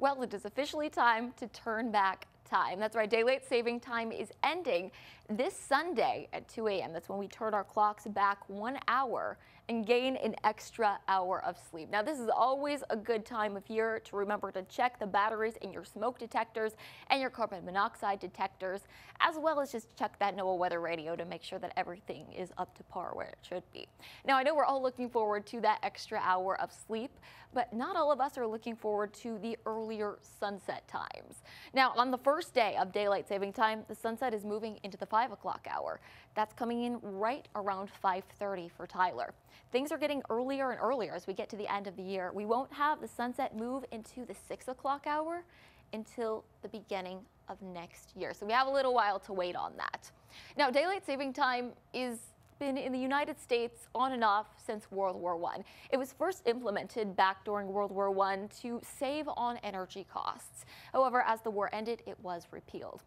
Well, it is officially time to turn back time. That's right, daylight saving time is ending this Sunday at 2 a.m. That's when we turn our clocks back one hour and gain an extra hour of sleep. Now, this is always a good time of year to remember to check the batteries in your smoke detectors and your carbon monoxide detectors, as well as just check that NOAA weather radio to make sure that everything is up to par where it should be. Now, I know we're all looking forward to that extra hour of sleep, but not all of us are looking forward to the earlier sunset times. Now, on the first day of daylight saving time, the sunset is moving into the 5 o'clock hour. That's coming in right around 5.30 for Tyler. Things are getting earlier and earlier as we get to the end of the year. We won't have the sunset move into the 6 o'clock hour until the beginning of next year. So we have a little while to wait on that. Now, daylight saving time is been in the United States on and off since World War I. It was first implemented back during World War I to save on energy costs. However, as the war ended, it was repealed.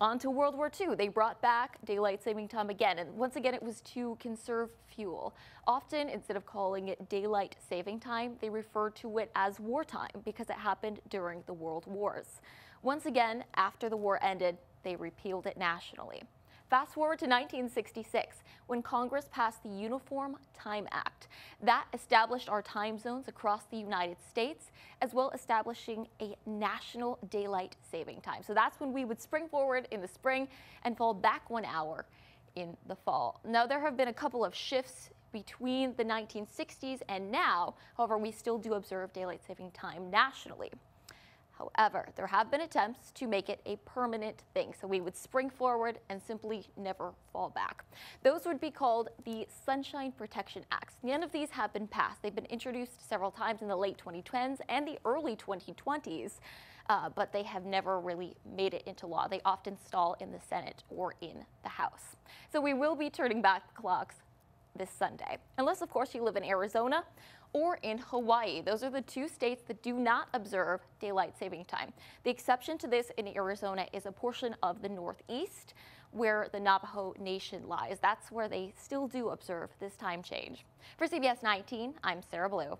On to World War II, they brought back daylight saving time again, and once again it was to conserve fuel. Often, instead of calling it daylight saving time, they refer to it as wartime because it happened during the World Wars. Once again, after the war ended, they repealed it nationally. Fast forward to 1966, when Congress passed the Uniform Time Act. That established our time zones across the United States, as well establishing a national daylight saving time. So that's when we would spring forward in the spring and fall back one hour in the fall. Now, there have been a couple of shifts between the 1960s and now. However, we still do observe daylight saving time nationally. However, there have been attempts to make it a permanent thing, so we would spring forward and simply never fall back. Those would be called the Sunshine Protection Acts. None of these have been passed. They've been introduced several times in the late 2010s and the early 2020s, uh, but they have never really made it into law. They often stall in the Senate or in the House. So we will be turning back the clocks this Sunday, unless of course you live in Arizona or in Hawaii. Those are the two states that do not observe daylight saving time. The exception to this in Arizona is a portion of the Northeast where the Navajo Nation lies. That's where they still do observe this time change. For CBS 19, I'm Sarah Blue.